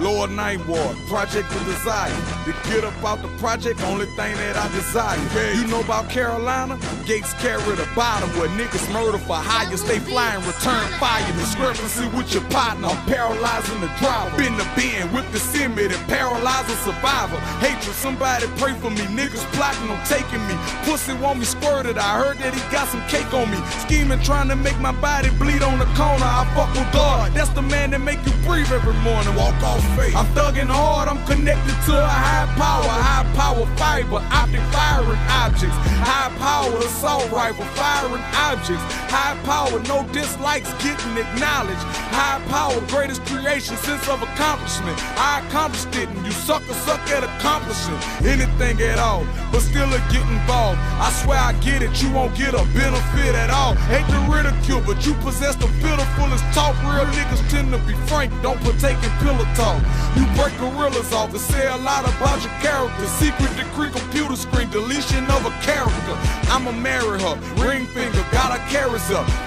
Lower Ninth Ward, Project of Desire. To get up out the project, only thing that I desire. You know about Carolina? Gates carry the bottom where niggas murder for hire. Stay flying, return fire. Discrepancy with your partner, I'm paralyzing the driver. Been the bin, with the cement and paralyze a survivor. Hatred, somebody pray for me. Niggas plotting on taking me. Pussy want me squirted. I heard that he got some cake on me. Scheming, trying to make my body bleed on the corner. I fuck with God. That's the man that make you breathe every morning. Walk off I'm thugging hard. I'm connected to a high power. High power fiber. Optic firing objects. High power assault rifle firing objects. High power, no dislikes getting acknowledged. High power, greatest creation, sense of accomplishment. I accomplished it, and you sucker suck at accomplishing anything at all, but still a get involved. I swear I get it, you won't get a benefit at all. But you possess the pitifulest talk. Real niggas tend to be frank, don't partake in pillow talk. You break gorillas off and say a lot about your character. Secret decree, computer screen, deletion of a character. I'ma marry her, ring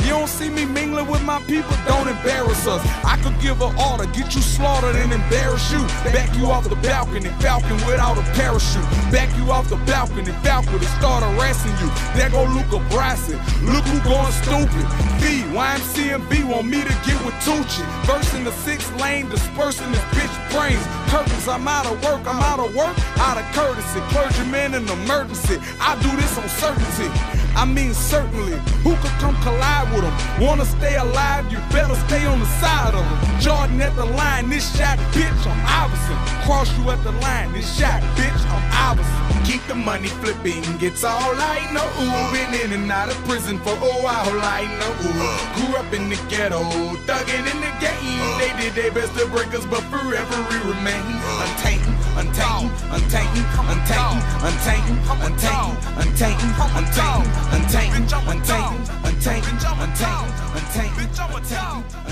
You don't see me mingling with my people, don't embarrass us. I could give her order, get you slaughtered and embarrass you. Back you off the balcony, falcon without a parachute. Back you off the balcony, falcon and start harassing you. There go Luca Brasi, look who going stupid. B want me to get with Tucci. Verse in the sixth lane, dispersing this bitch brains. Curtains, I'm out of work, I'm out of work, out of courtesy. Clergyman in emergency, I do this on certainty. I mean certainly, who could come collide with them? Wanna stay alive, you better stay on the side of them. Jordan at the line, this shot, bitch, I'm Iverson. Cross you at the line, this shot, bitch, I'm Iverson. Keep the money flipping, it's all I know. Been in and out of prison for a while, I know. Grew up in the ghetto, thugging in the game. They did their best to break us, but forever we remain untainted, untainted, untainted, untainted, untainted, untainted, untainted, untainted, untainted, untainted, untainted, untainted, untainted, untainted, untainted.